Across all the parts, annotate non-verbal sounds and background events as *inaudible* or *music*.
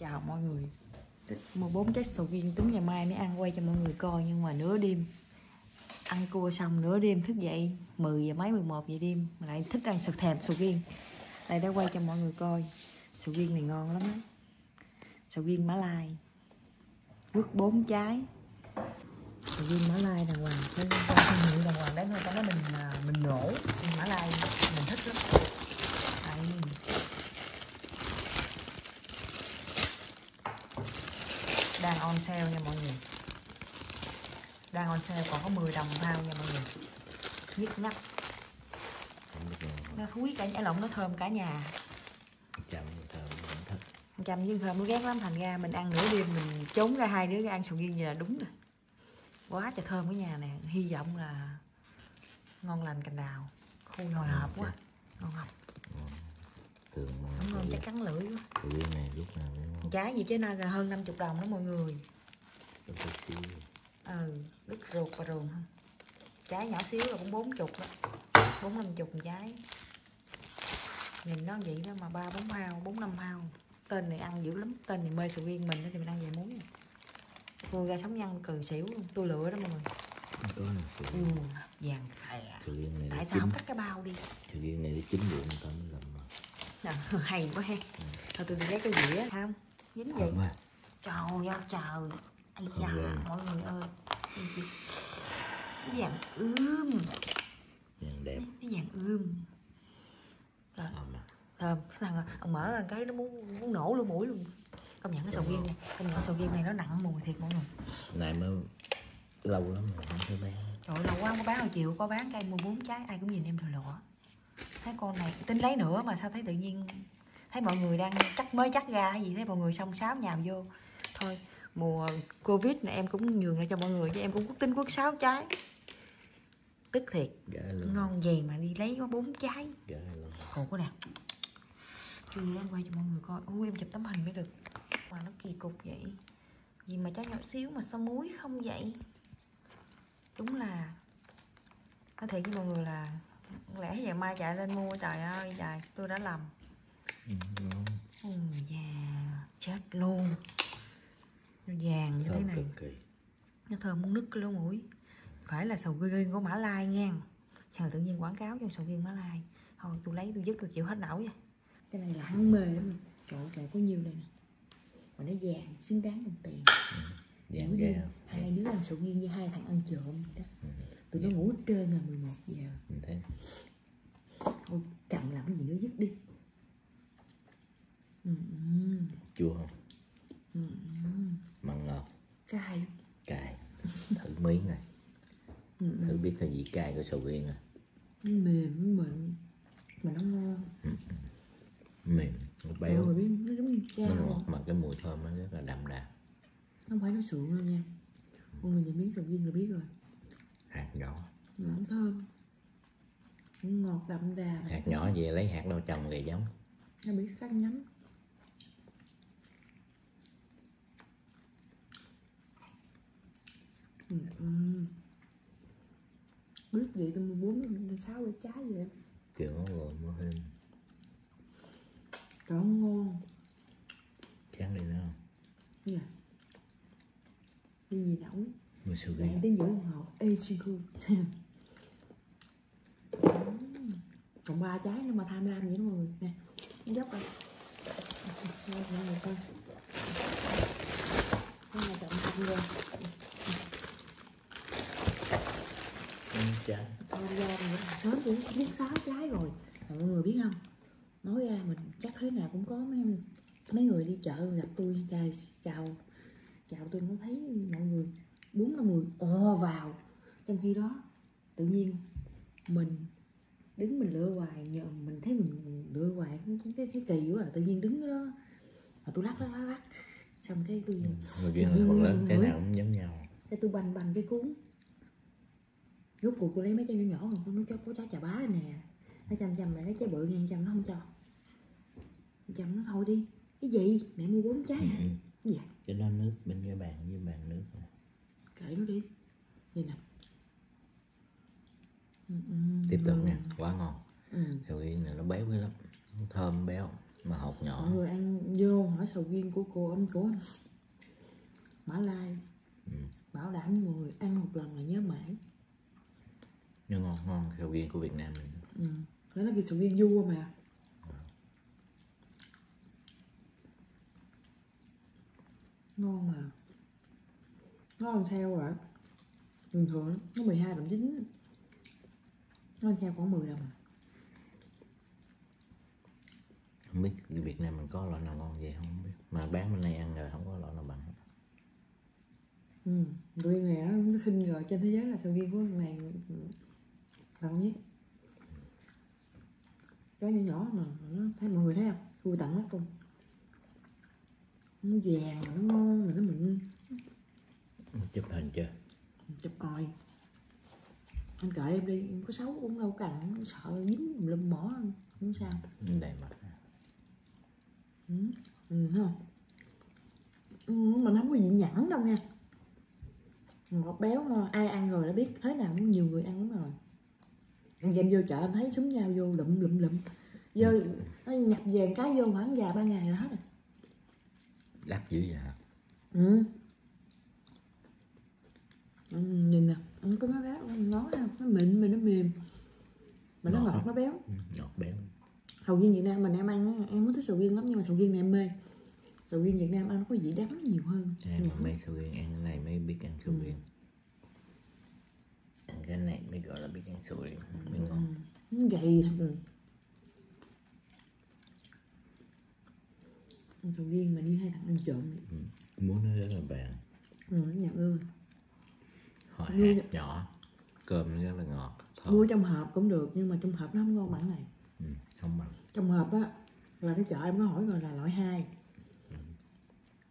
chào mọi người. Mua bốn trái sầu riêng, tính ngày mai mới ăn quay cho mọi người coi, nhưng mà nửa đêm ăn cua xong, nửa đêm thức dậy 10 giờ mấy 11 giờ đêm, mà lại thích ăn sầu thèm sầu riêng. Đây đã quay cho mọi người coi. Sầu riêng này ngon lắm á. Sầu riêng mã lai. Quất bốn trái. Sầu riêng mã lai đàng hoàng. Với đàng hoàng đấy người ta nói mình à, mình nổ nhưng mã lai mình thích lắm đây đang on sale nha mọi người. Đang on sale còn có 10 đồng thao nha mọi người. Nhức nhắc. Nó thúi cả nhà lộn nó thơm cả nhà. Chậm thơm thích với thơm. Nó ghét lắm thành ra mình ăn nửa đêm mình trốn ra hai đứa ăn sầu riêng như là đúng rồi. Quá trời thơm cái nhà nè hy vọng là ngon lành cành đào khui hồi hộp quá. ngon không thường mà không ngon chắc cắn lưỡi quá. Này lúc nào trái gì chứ nó là hơn 50 đồng đó mọi người ừ đứt ruột và ruồng không trái nhỏ xíu là cũng bốn chục đó bốn năm chục trái. Nhìn nó vậy đó mà ba bốn hao bốn năm hao. Tên này ăn dữ lắm. Tên này mê sầu riêng mình đó thì mình ăn vài muỗng mua ra sống nhân cười xỉu luôn. Tôi lựa đó mọi người. Ừ, vàng khè. Tại sao không cắt cái bao đi? Sầu riêng này để chín bụng người ta mới làm mà. Nè, *laughs* hay quá he thôi tôi đi lấy cái dĩa không? Dính quá trời ơi trời ây da Không ghê. mọi người ơi. Cái vàng ươm. Vàng đẹp. Cái vàng ươm. Trời, thơm thơm cái thằng ông mở ra cái nó muốn, muốn nổ luôn mũi luôn. Công nhận cái sầu riêng này công nhận cái sầu riêng này nó nặng mùi thiệt mọi người. Này mới lâu lắm rồi không thấy bán. Trời ơi, lâu quá không có bán. Hồi chiều có bán mua bốn trái ai cũng nhìn em thùi lụa. Thấy con này tính lấy nữa mà sao thấy tự nhiên thấy mọi người đang chắc mới chắc ra gì thấy mọi người xông xáo nhào vô. Thôi mùa covid này em cũng nhường lại cho mọi người chứ em cũng quốc tính quốc sáu trái. Tức thiệt luôn. ngon gì mà đi lấy có bốn trái. Luôn. Khổ quá nè. Chưa lên quay cho mọi người coi. Ui em chụp tấm hình mới được. Mà nó kỳ cục vậy. Gì mà trái nhỏ xíu mà sao muối không vậy? Đúng là nói thiệt với mọi người là lẽ giờ mai chạy lên mua trời ơi trời tôi đã lầm. Ừ, da chết luôn nó vàng như thế này. cực kỳ. Nó thơm muốn nứt cái lỗ mũi. Phải là sầu riêng của mã lai nha. Thằng tự nhiên quảng cáo cho sầu riêng mã lai. Thôi tôi lấy tôi dứt tôi chịu hết nổi rồi. Cái này là hắn mê lắm. Trời ơi, trời có nhiêu đây nè mà nó vàng xứng đáng đồng tiền. Vàng Bữa ghê. Hai đứa ăn sầu riêng với hai thằng ăn trộm vậy đó. Tụi nó ngủ hết trơn à 11 giờ. Mình thấy thôi chậm làm cái gì nữa dứt đi. Ừ, ừ, chua không? Ừ, ừ. Mặn ngọt. Cay. Cay. Thử miếng này. Ừ, ừ. thử biết cái gì cay của sầu riêng à. Nó mềm nó mịn mà nó ngon. Mềm nó béo. Rồi biết nó giống như nó chao ngọt mà cái mùi thơm nó rất là đậm đà. Không phải nó sượng đâu nha. Mọi người nhìn miếng sầu riêng là biết rồi. Hạt nhỏ. Nó thơm. Nó ngọt đậm đà hạt nhỏ về lấy hạt đâu trồng gầy giống. Nó biết cách nhắm ừ, ừ. biết vậy tôi mua bốn sáu cái trái vậy kiểu nó rồi mua thêm. Trời ngon. Chán đi nữa không? Nha đi gì nổi mua sầu riêng. Đến giữa đồng hồ Ê chi khu *laughs* Còn ba trái nữa mà tham lam vậy đó mọi người. Nè dốc rồi coi. Cái này trọng tâm rồi ừ, chán Tham gia rồi Sớm cũng biết sáu trái rồi. Mà mọi người biết không? Nói ra mình chắc thế nào cũng có mấy mấy người đi chợ gặp tôi chào chào chào tôi nó thấy mọi người. Bốn năm người ồ vào. Trong khi đó tự nhiên mình đứng mình lựa hoài nhờ mình thấy mình lựa hoài cũng cũng thấy, thấy kỳ quá à. tự nhiên đứng đó mà tôi lắc lắc lắc lắc. Xong cái tôi người kia là phần lớn cái nào cũng giống nhau. Cái tôi bành bành cái cuốn rốt cuộc tôi lấy mấy trái nhỏ nhỏ còn nó cho có trái chà bá nè. Nó chăm chăm lại lấy trái bự ngang chăm nó không cho. Chăm nó thôi đi. Cái gì? Mẹ mua bốn trái hả? Ừ. gì vậy? cái đó nước bên cái bàn với bàn nước nè. kệ nó đi. Vậy nè. Ừ, ừ, tiếp tục nha quá ngon. Ừ. sầu riêng này nó béo dữ lắm nó thơm béo mà hột nhỏ. Mọi người ăn vô hỏi sầu riêng của cô ông của Mã Lai. Ừ. bảo đảm người ăn một lần là nhớ mãi nhưng ngon ngon sầu riêng của Việt Nam mình. Ừ. đó là cái sầu riêng vua mà. Ngon mà. Nó ăn theo rồi. Bình thường nó 12 đồng chín. Nó ăn theo khoảng 10 đồng à. không biết Việt Nam mình có loại nào ngon vậy không biết. Mà bán bên này ăn rồi không có loại nào bằng. Ừ. Riêng này nó, nó xinh rồi. Trên thế giới là sầu riêng của này ngon nhất cái nhỏ nhỏ mà nó thấy mọi người thấy không? Tôi tặng nó không nó vàng mà nó ngon mà nó mịn. Chụp hình chưa? Chụp oi anh kệ em đi em có xấu cũng đâu cần sợ dính lum mỏ không sao. Đầy mặt ừ. ừ không ừ, mà nó không có gì nhẵn đâu nha. Ngọt béo ngon ai ăn rồi đã biết thế nào cũng nhiều người ăn lắm rồi anh em vô chợ em thấy súng nhau vô lụm lụm lụm. Vô nó nhập về cái vô khoảng vài ba ngày là hết rồi. Đắt dữ vậy hả? Ừ. ừ nhìn nè nó có nó rát nó không nó mịn mà nó mềm. Mà nó Ngọt nó béo. Ừ, ngọt béo. Sầu riêng Việt Nam mình em ăn em muốn thích sầu riêng lắm nhưng mà sầu riêng này em mê. Sầu riêng Việt Nam ăn nó có vị đắng nhiều hơn. Em mà mấy sầu riêng ăn cái này mới biết ăn sầu riêng. ăn cái này mới gọi là ăn sầu riêng mới ngon ừ. ừ. Ăn sầu riêng mà đi hai thằng ăn trộm ừ. muốn nó rất là vàng ừ, nó ơn họ hạt nhỏ cơm nó rất là ngọt thơm. Mua trong hộp cũng được nhưng mà trong hộp nó không ngon bằng này. Ừ. không bằng. Trong hộp á là cái chợ em có hỏi rồi là loại hai.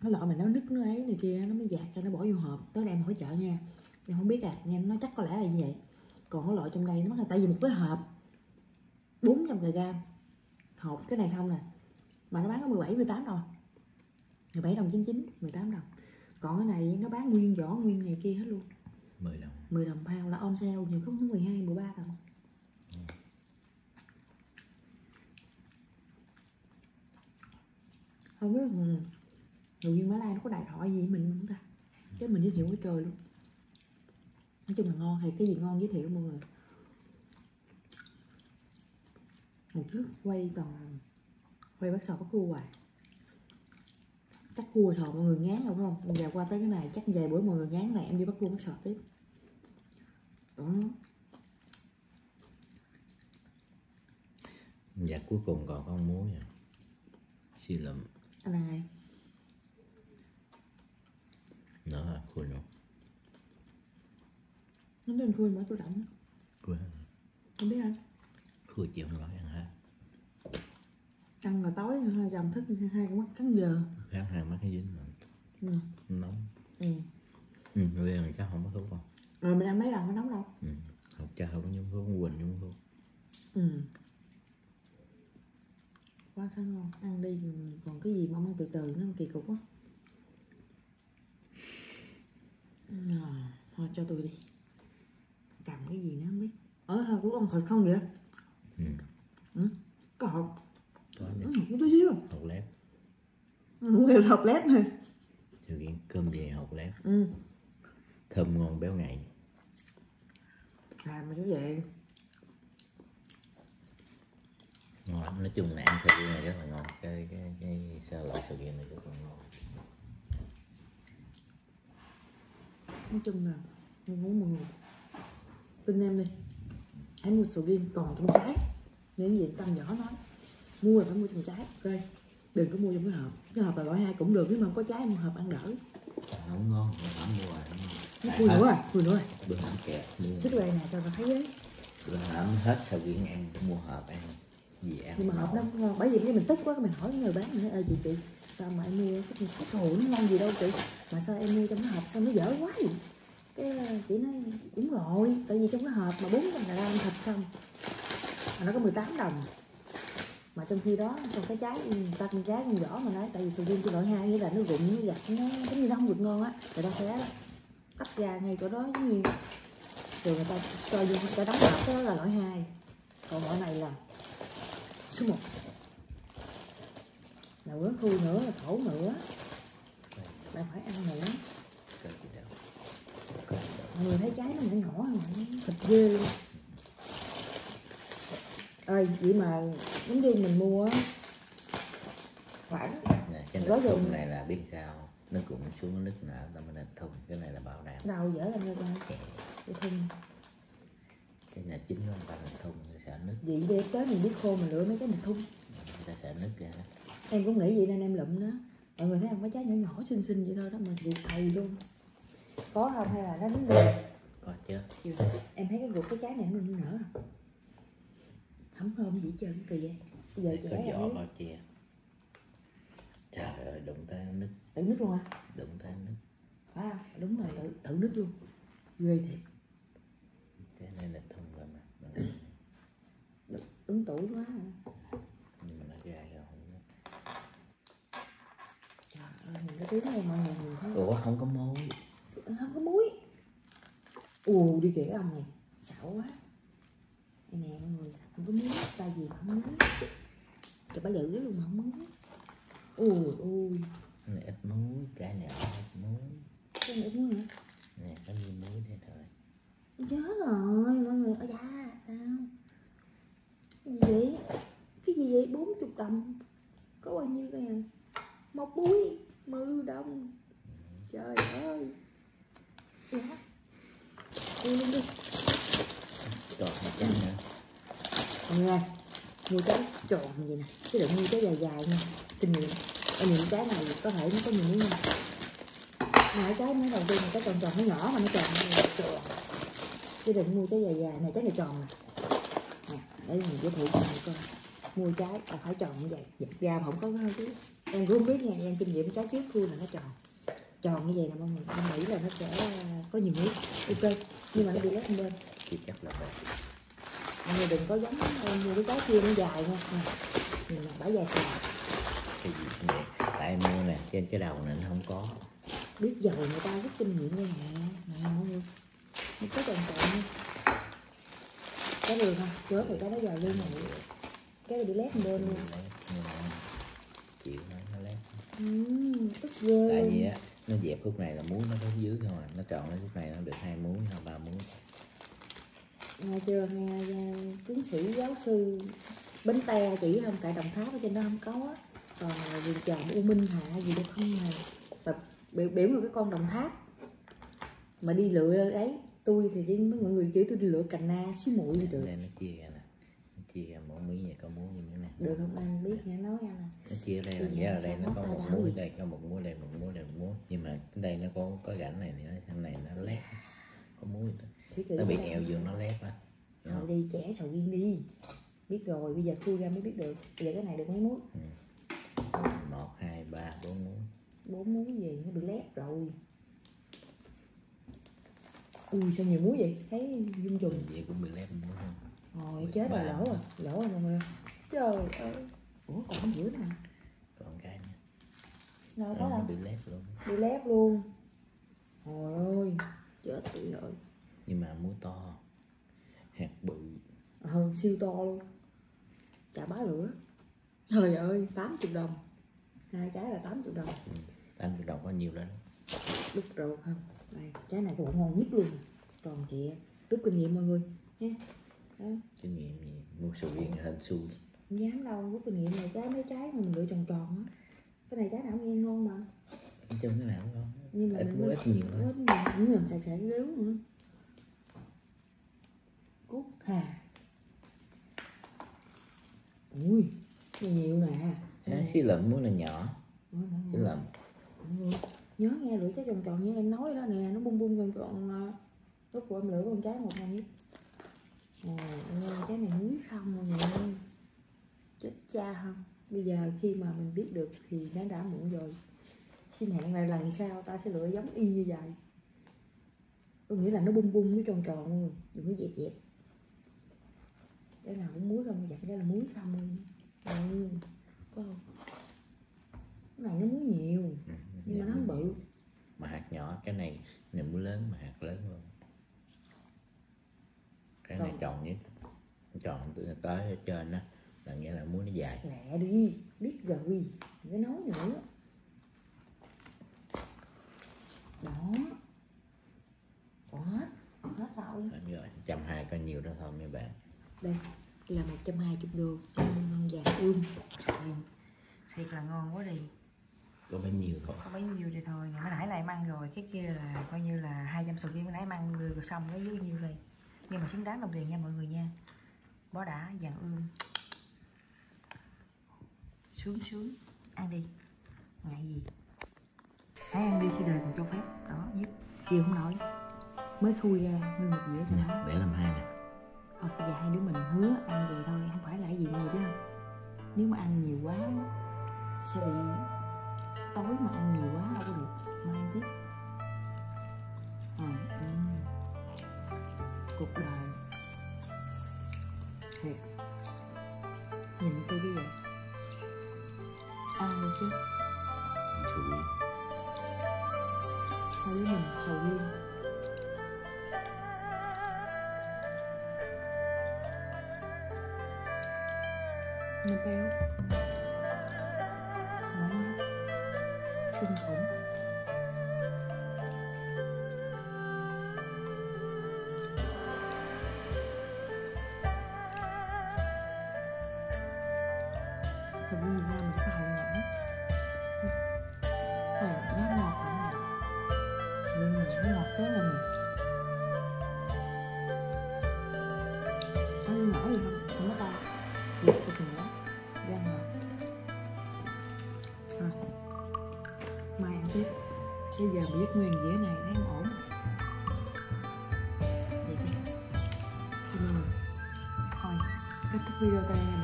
Cái loại mà nó nứt nó ấy này kia nó mới dạt cho nó bỏ vô hộp. Tới đây em hỏi chợ nha. Em không biết à nghe nó chắc có lẽ là như vậy còn cái loại trong đây nó mắc là tại vì một cái hộp 400 g hộp cái này không nè mà nó bán có 17 18 đồng. 17 đồng 99 18 đồng. Còn cái này nó bán nguyên vỏ nguyên này kia hết luôn. 10 đồng. 10 đồng pound là on sale nhiều không có 12 13 đồng. Không biết ừ. người viên Mã Lai nó có đại thoại gì với mình không ta? Cái mình giới thiệu cái trời luôn nói chung là ngon thì cái gì ngon giới thiệu mọi người. Một trước quay toàn quay bắt sò có cua hoài. Chắc cua sò mọi người ngán phải không? Giờ qua tới cái này chắc vài bữa mọi người ngán này em đi bắt cua bắt sò tiếp. Đó. Dạ cuối cùng còn con muối à xì lụm anh này nữa là khui nữa nó lên khui mở tôi động khui không biết anh khui chịu không nói ăn hết ăn là tối hai chồng thức hai con mắt cắn giờ. Kháng hàng mắt cái dính mà. Ừ. nóng. Ừ. ừ bây giờ chắc không có thuốc đâu. Rồi mình ăn mấy lần nó nóng đâu. Ừ. học cha không nhúng thuốc quỳnh nhúng thuốc. Ừ. quá sao ngon. Ăn đi còn cái gì mà ăn từ từ nó kỳ cục quá. À, thôi cho tôi đi cầm cái gì nữa không biết ở thôi của con thật không vậy? Ừ. ừ? có hộp có ừ, nhất có chút xíu hột lép không hiểu hộp lét thôi. Thực hiện cơm về hột lép ừ. thơm ngon béo ngậy. Làm mà như vậy ngon lắm. Nói chung là ăn sầu riêng này rất là ngon. Cái cái cái sơ loại sầu riêng này rất là ngon. Nói chung là em muốn mọi người tin em đi hãy mua sầu riêng còn trong trái. Những gì tâm nhỏ nói mua là phải mua trong trái. Ok. Đừng có mua trong cái hộp. Cái hộp là loại hai cũng được nhưng mà không có trái mua hộp ăn đỡ. Không ngon hổm mua rồi không nó khui nữa rồi khui nữa rồi bữa hổm kẹt mua. Xích về này cho nó thấy đấy bữa hổm hết sầu riêng ăn mua hộp ăn. Gì ăn nhưng mà hộp nó không ngon. Bởi vì cái mình tức quá mình hỏi người bán nữa. Ơi chị chị sao mà em mua cái cái hồ nó ngon gì đâu chị. Mà sao em mua trong cái hộp sao nó dở quá vậy cái chị nói đúng rồi, tại vì trong cái hộp mà bốn trăm ăn thịt không. Mà nó có 18 đồng. Mà trong khi đó, trong cái trái ta con trái con vỏ mà nói, tại vì sầu riêng của loại hai, nghĩa là nó rụng, nó giặt nó giống như nó không được ngon á người ta sẽ tách ra ngay chỗ đó, giống như rồi người ta cho vô, cho đóng hộp đó là loại hai. Còn loại này là số 1 bữa thui nữa, là khổ nữa. Là phải ăn nữa Coi chị đâu. Coi chị đâu. mọi người thấy trái nó nhỏ nhỏ mà thịt ghê luôn. Ơi vậy mà giống như mình mua á, khoảng Nè, cái Gói dùng. thùng này là biết sao nó cũng xuống nước nở ta mới nên thùng cái này là bảo đảm. Đầu dở lên rồi coi để thun. Cái nhà chính người ta làm thùng người sợ nứt vậy để tới mình biết khô mình lựa mấy cái mình thun. Người ta sợ nứt ra em cũng nghĩ vậy nên em lụm nó. Mọi người thấy không? Có trái nhỏ nhỏ xinh xinh vậy thôi đó mà ruột thầy luôn có không? Hay là nó đứng đây có Chưa. em thấy cái ruột cái trái này nó nở. Không thấm thơm gì trơn kỳ vậy. Giờ trẻ vỏ thấy bao che. Trời ơi đụng nó nứt tự nứt luôn à? Đụng nó nứt phải không? Đúng rồi tự tự nứt luôn. Ghê thiệt. Cái này là thùng rồi mà. Mà- *coughs* đúng tuổi quá à. nhưng mà nó gai rồi trời ơi nhìn cái tiếng này mọi người nhìn thấy ủa không có mối không có muối. Ù đi kìa cái ông này. Xạo quá. Đây nè mọi người không có muối tay gì không muối. Cho bà lử luôn mà không muối. Ui ui. Này ít muối cái này ít muối. Cái này ít muối hả? Nè có như muối đây thôi nhớ rồi mọi người. Ở da cái gì vậy? Cái gì vậy? Bốn chục đồng. Có bao nhiêu đây à? Một búi mười đồng. Trời ơi dạ đi luôn đi tròn một cái nữa mọi người ơi mua trái tròn vậy nè chứ đừng mua trái dài dài nha kinh nghiệm ở những trái này có thể nó có nhiều nha mà cái trái mới đầu tiên là cái tròn tròn nó nhỏ mà nó tròn như là tròn chứ đừng mua trái dài dài này trái này tròn nè nè để mình giới thiệu cho mọi coi mua trái là phải tròn như vậy dẹp ra mà không có cái chứ. em cũng không biết nha em kinh nghiệm trái trước khui là nó tròn tròn như vậy nè mọi người em nghĩ là nó sẽ có nhiều nước ok nhưng mà nó bị lép bên chỉ chắc là vậy. Mọi người đừng có giống em mua cái trái kia nó dài nha. Nhìn là bả dài xà cái gì cũng vậy. Tại em mua nè trên cái đầu này nó không có. Biết giàu người ta rút kinh nghiệm đây nè nè mọi người. Một cái tròn tròn nha. Cái đường không chớ người ta nó dài luôn này cái này bị lép bên luôn. Chịu nó nó lép Ừm, tức ghê. Tại vì á nó dẹp khúc này là muối nó đốt dưới không à nó tròn lên khúc này nó được hai muối hoặc ba muối. Nghe chưa? Tiến sĩ giáo sư bến te chỉ không tại đồng tháp ở trên đó không có á. Còn vườn tràm u minh hạ gì đâu không hề tập biểu biểu một cái con đồng tháp. Mà đi lựa ấy tôi thì đi mấy mọi người chỉ tôi đi lựa cành na xí muội thì được. Nó chia nè chia mỗi miếng này có muối như thế này được không. anh biết nghe nói anh à. Nó chia đây là nghĩa là đây nó có một muối đây có một muối đây một muối đây một muối. Nhưng mà đây nó có có rãnh này nữa thằng này nó lép có muối nó bị eo là- vô nó lép á. Đi trẻ sầu riêng đi. Biết rồi bây giờ khui ra mới biết được. Bây giờ cái này được mấy muối? Một hai ba bốn muối. Bốn muối gì? Nó bị lép rồi. Ui sao nhiều muối vậy? Thấy dung trùng. vậy cũng bị lép muối không Rồi chết rồi lỗ rồi lỗ rồi mọi người. Trời ơi. Ủa còn ở giữa nè còn cái nữa đâu Ờ, có đâu. bị lép luôn. Bị lép luôn. Trời ơi chết tụi rồi nhưng mà muối to. Hạt bự. Ờ siêu to luôn. Chả bá lửa. Trời ơi 80 đồng. Hai trái là 80 đồng. Tám chục đồng có nhiều đó đúc rồi không? Đây trái này của ngon nhất luôn. Còn chị rút kinh nghiệm mọi người nha kinh nghiệm gì mua sầu riêng hên xui. Không dám đâu rút kinh nghiệm này trái mấy trái mà mình lựa tròn tròn á. Cái này trái nào nghe ngon mà. Chứ cái nào cũng ngon. Nhưng mà ít mình muối ít nhiều thôi. những làm sạch sạch gớm nữa. Cúc hà. Ui này nhiều nè. Á, xí lợm muối là nhỏ. Xí người, nhớ nghe lửa trái tròn tròn như em nói đó nè nó bung bung tròn tròn lúc của em lửa con trái một ngon Ồ, ơi, cái này muối không người ơi chết cha không? Bây giờ khi mà mình biết được thì nó đã muộn rồi. Xin hẹn lại lần sau ta sẽ lựa giống y như vậy? Có nghĩa là nó bung bung nó tròn tròn luôn đừng có dẹp dẹp. Cái nào cũng muối không? Dặn cái là muối không? Ừ. có không? Cái này nó muối nhiều. Ừ, nhưng mà nó không bự. mà hạt nhỏ cái này này muối lớn mà hạt lớn luôn cái này Còn- tròn nhất. Tròn từ tới ở trên đó là nghĩa là muối nó dài. Lẹ đi biết rồi cái nói nữa. Đó. Đó hết rồi. Rồi trăm hai có nhiều đó thôi mấy bạn. Đây là 120 đô cho ngon vàng ươm thiệt là ngon quá đi. Có bấy nhiêu thôi. Có bấy nhiêu đây thôi. Ngày mới nãy em ăn rồi cái kia là coi như là 200 sầu riêng mới nãy ăn rồi rồi xong cái dưới nhiêu đây nhưng mà xứng đáng đồng tiền nha mọi người nha. Bó đã vàng ươm. Sướng sướng. Ăn đi. Ngại gì? Hãy ăn đi khi đời còn cho phép. Đó giúp. Chiều không nổi. Mới khui ra nguyên một dĩa cho nó bảy làm hai nè. Thôi bây giờ hai đứa mình hứa ăn vậy thôi. Không phải là gì mọi người biết không Nếu mà ăn nhiều quá Sẽ bị Tối mà ăn nhiều quá đâu có được. Mai ăn tiếp Cuộc đời. Thiệt Nhìn tôi đi vậy Ăn được chứ Hai đứa mình sầu riêng nó béo ngon kinh khủng Rồi bây giờ mình có hậu nhãn Rồi nó ngọt lắm nè Nhưng mà nó ngọt rất là nhiều Nó nhỏ được không? Không có to được của mình đó Gan ngọt à, Mai ăn tiếp. Bây giờ biết nguyên dĩa này thấy không ổn. Vậy ừ. Thôi Kết thúc video tại đây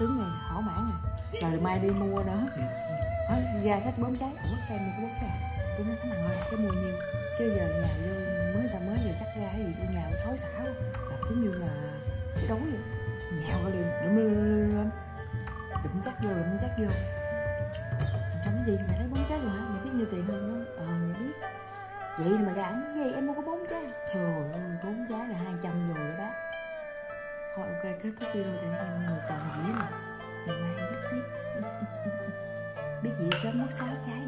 Tướng này thỏa mãn à. Rồi mai đi mua nữa. Nói, ra sách bốn trái ủa xem mua bốn trái. Tôi nói nào ơi cái mua nhiêu chứ giờ nhà vô mới ta mới giờ chắc ra cái gì ở nhà thối xả gặp giống như là cái đói vậy. Nhào cái liền đụng lên đụng chắc vô đụng chắc vô. Thằng trong cái gì mày lấy bốn trái rồi hả? Mày biết nhiêu tiền không? Đó ờ mày biết. Vậy mà gắn gì? Em mua có bốn trái. Trời ơi bốn trái là hai trăm rồi đó. Thôi ok kết thúc video em sớm mất sáu trái